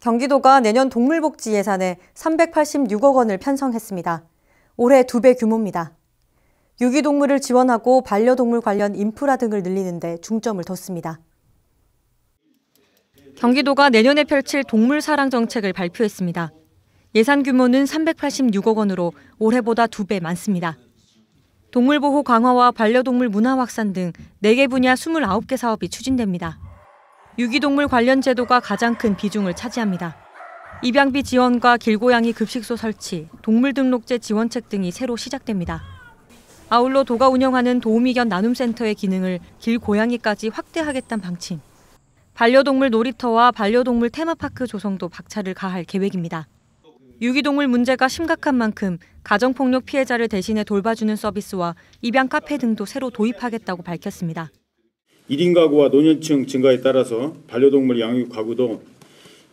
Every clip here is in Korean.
경기도가 내년 동물복지 예산에 386억 원을 편성했습니다. 올해 두 배 규모입니다. 유기동물을 지원하고 반려동물 관련 인프라 등을 늘리는 데 중점을 뒀습니다. 경기도가 내년에 펼칠 동물 사랑 정책을 발표했습니다. 예산 규모는 386억 원으로 올해보다 두 배 많습니다. 동물보호 강화와 반려동물 문화 확산 등 4개 분야 29개 사업이 추진됩니다. 유기동물 관련 제도가 가장 큰 비중을 차지합니다. 입양비 지원과 길고양이 급식소 설치, 동물 등록제 지원책 등이 새로 시작됩니다. 아울러 도가 운영하는 도우미견 나눔센터의 기능을 길고양이까지 확대하겠다는 방침. 반려동물 놀이터와 반려동물 테마파크 조성도 박차를 가할 계획입니다. 유기동물 문제가 심각한 만큼 가정폭력 피해자를 대신해 돌봐주는 서비스와 입양 카페 등도 새로 도입하겠다고 밝혔습니다. 1인 가구와 노년층 증가에 따라서 반려동물 양육 가구도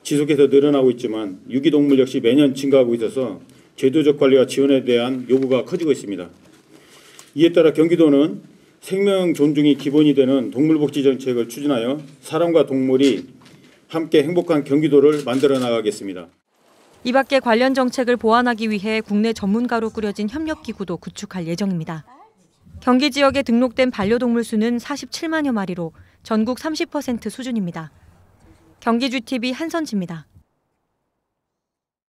지속해서 늘어나고 있지만 유기동물 역시 매년 증가하고 있어서 제도적 관리와 지원에 대한 요구가 커지고 있습니다. 이에 따라 경기도는 생명 존중이 기본이 되는 동물복지 정책을 추진하여 사람과 동물이 함께 행복한 경기도를 만들어 나가겠습니다. 이 밖에 관련 정책을 보완하기 위해 국내 전문가로 꾸려진 협력기구도 구축할 예정입니다. 경기 지역에 등록된 반려동물 수는 47만여 마리로 전국 30% 수준입니다. 경기주TV 한선지입니다.